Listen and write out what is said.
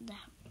that.